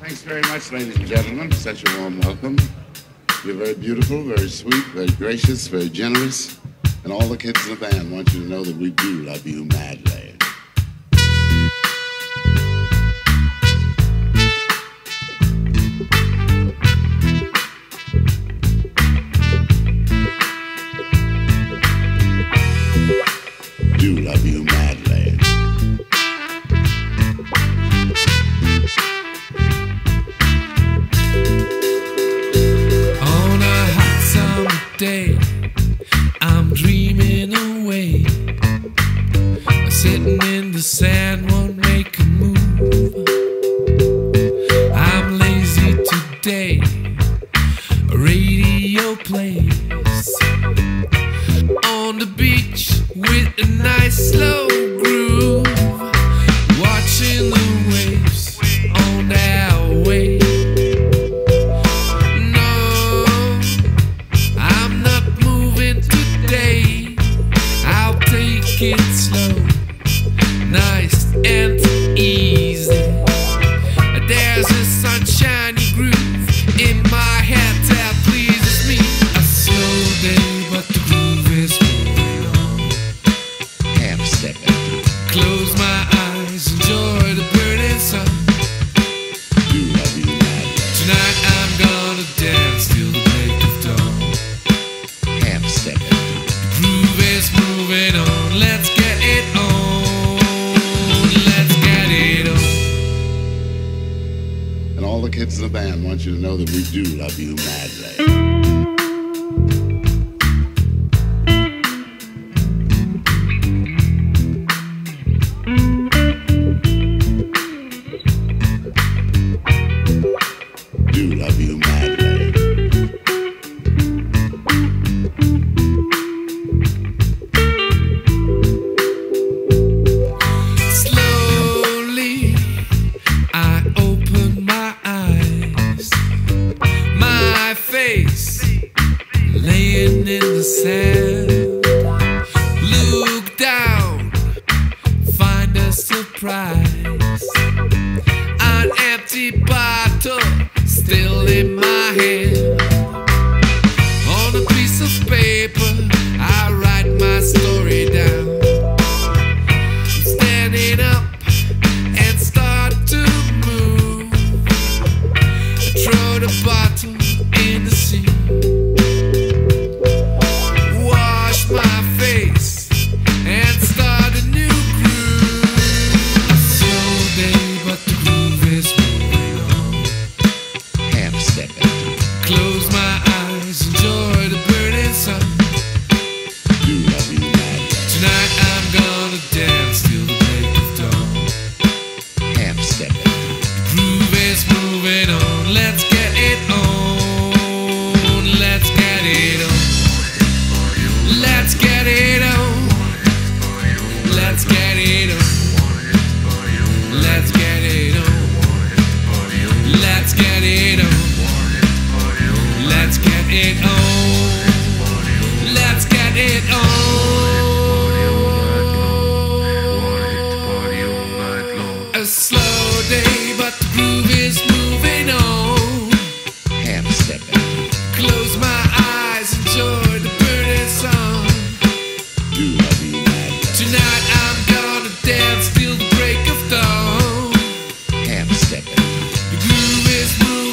Thanks very much, ladies and gentlemen, such a warm welcome. You're very beautiful, very sweet, very gracious, very generous. And all the kids in the band want you to know that we do love you madly. Do love you madly. Sitting in the sand, won't make a move. I'm lazy today. Radio plays on the beach with a nice slow all the kids in the band want you to know that we do love you madly. Do love you. still in my hand. On a piece of paper, I write my story down. I'm standing up and start to move. Throw the bottle in the sea. Ladies and Joy.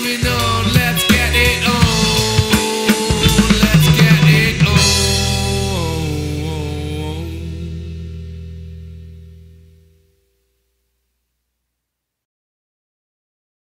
we know.